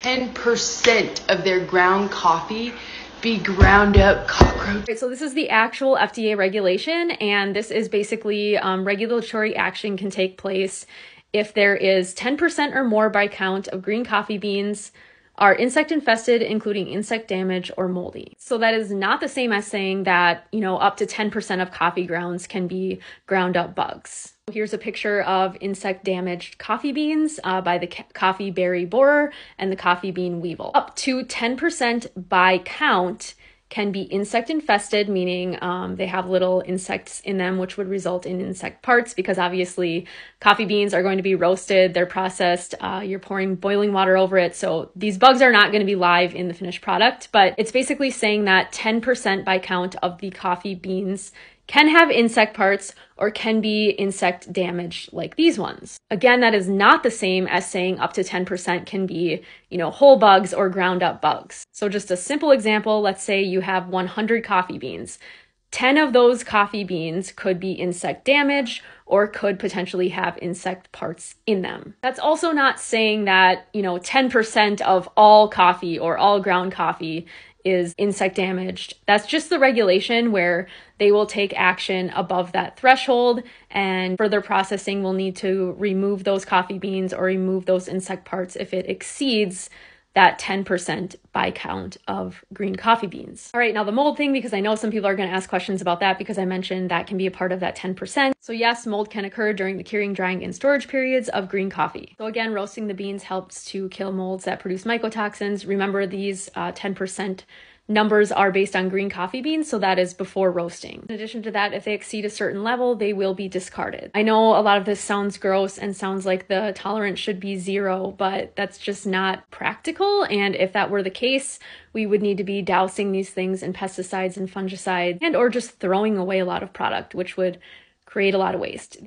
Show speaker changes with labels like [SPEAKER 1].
[SPEAKER 1] 10% of their ground coffee be ground up cockroach.
[SPEAKER 2] Right, so this is the actual FDA regulation, and this is basically um, regulatory action can take place if there is 10% or more by count of green coffee beans are insect infested, including insect damage or moldy. So that is not the same as saying that, you know, up to 10% of coffee grounds can be ground up bugs. Here's a picture of insect damaged coffee beans uh, by the coffee berry borer and the coffee bean weevil. Up to 10% by count can be insect infested, meaning um, they have little insects in them, which would result in insect parts because obviously coffee beans are going to be roasted, they're processed, uh, you're pouring boiling water over it. So these bugs are not going to be live in the finished product, but it's basically saying that 10% by count of the coffee beans can have insect parts or can be insect damage like these ones. Again, that is not the same as saying up to 10% can be, you know, whole bugs or ground up bugs. So just a simple example, let's say you have 100 coffee beans. 10 of those coffee beans could be insect damaged or could potentially have insect parts in them. That's also not saying that, you know, 10% of all coffee or all ground coffee is insect damaged. That's just the regulation where they will take action above that threshold and further processing will need to remove those coffee beans or remove those insect parts if it exceeds that 10% by count of green coffee beans. All right, now the mold thing, because I know some people are going to ask questions about that because I mentioned that can be a part of that 10%. So, yes, mold can occur during the curing, drying, and storage periods of green coffee. So, again, roasting the beans helps to kill molds that produce mycotoxins. Remember, these uh, 10% numbers are based on green coffee beans, so that is before roasting. In addition to that, if they exceed a certain level, they will be discarded. I know a lot of this sounds gross and sounds like the tolerance should be zero, but that's just not practical. And if that were the case, we would need to be dousing these things in pesticides and fungicides and or just throwing away a lot of product, which would create a lot of waste.